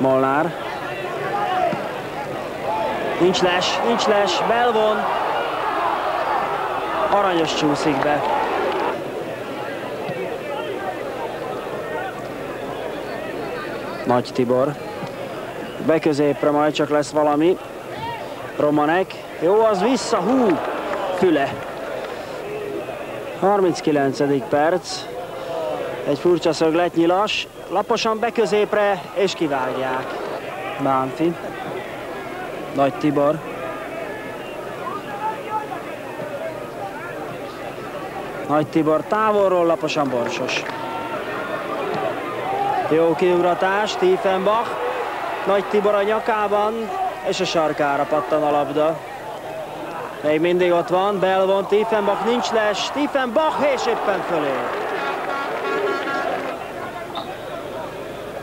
Molnár. Nincs les, nincs les, belvon. Aranyos csúszik be. Nagy Tibor. Beközépre majd csak lesz valami. Romanek. Jó, az vissza, hú, füle. 39. perc. Egy furcsa szöglet nyilas. Laposan beközépre, és kivágják. Bánfi. Nagy Tibor. Nagy Tibor távolról, laposan borsos. Jó kiugratás, Tiefenbach. Nagy Tibor a nyakában, és a sarkára pattan a labda. Még mindig ott van, Belvon, Tiefenbach nincs les, Tiefenbach és éppen fölé.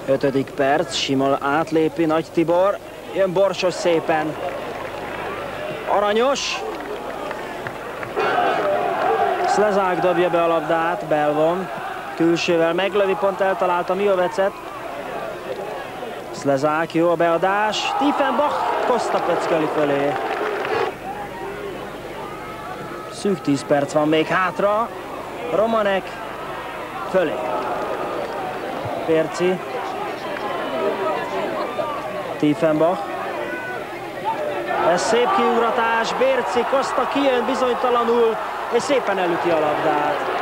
Ötödik perc, sima átlépi Nagy Tibor, jön Borsos szépen. Aranyos. Szlezák dobja be a labdát, Belvon. Külsővel meglövi, pont eltalálta Miovecet. Szlezák, jó a beadás. Tiefenbach, Kosta pöcköli fölé. Szűk 10 perc van még hátra. Romanek fölé. Pérci. Tiefenbach. Ez szép kiugratás, Bérci, Kosta kijön bizonytalanul, és szépen elüti a labdát.